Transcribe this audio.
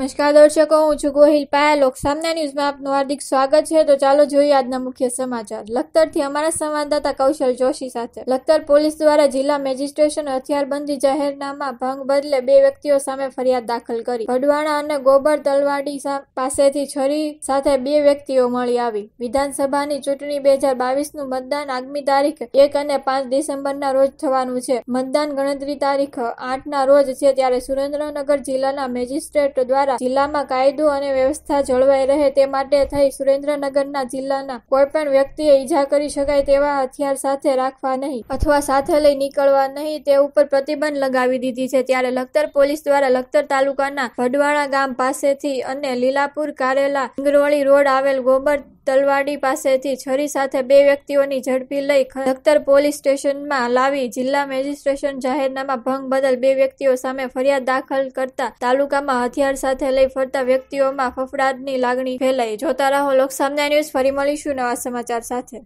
નમસ્કાર દર્શકો, હું છું ગોહિલ પાયા લોકસામના ન્યૂઝમાં આપનું હાર્દિક સ્વાગત છે. તો ચાલો જોઈએ આજના મુખ્ય સમાચાર. લખતરથી અમારા સંવાદદાતા કૌશલ જોશી સાથે. લખતર પોલીસ દ્વારા જિલ્લા મેજિસ્ટ્રેશન હથિયારબંધી જાહેરનામા ભંગ બદલે બે વ્યક્તિઓ સામે ફરિયાદ દાખલ કરી. વઢવાણા અને ગોબર તલવાડી પાસેથી છરી સાથે બે વ્યક્તિઓ મળી આવી. વિધાનસભાની ચૂંટણી બે હજાર બાવીસનું મતદાન આગામી તારીખ એક અને પાંચ ડિસેમ્બરના રોજ થવાનું છે. મતદાન ગણતરી તારીખ આઠના રોજ છે, ત્યારે સુરેન્દ્રનગર જિલ્લાના મેજિસ્ટ્રેટ દ્વારા દ્વારા જિલ્લામાં કાયદો અને વ્યવસ્થા જળવાઈ રહે તે માટે થઈ સુરેન્દ્રનગરના જિલ્લાના કોઈપણ વ્યક્તિએ ઈજા કરી શકાય તેવા હથિયાર સાથે રાખવા નહીં અથવા સાથે લઈ નીકળવા નહીં તે ઉપર પ્રતિબંધ લગાવી દીધી છે. ત્યારે લખતર પોલીસ દ્વારા લખતર તાલુકાના ભડવાળા ગામ પાસેથી અને લીલાપુર કારેલા ઇંગરોળી રોડ આવેલ ગોબર તલવાડી પાસેથી છરી સાથે બે વ્યક્તિઓની ઝડપી લઈ લખતર પોલીસ સ્ટેશનમાં લાવી જિલ્લા મેજિસ્ટ્રેશન જાહેરનામા ભંગ બદલ બે વ્યક્તિઓ સામે ફરિયાદ દાખલ કરતા તાલુકામાં હથિયાર સાથે લઈ ફરતા વ્યક્તિઓમાં ફફડાટની લાગણી ફેલાઈ. જોતા રહો લોકસામના ન્યૂઝ, ફરી મળીશું નવા સમાચાર સાથે.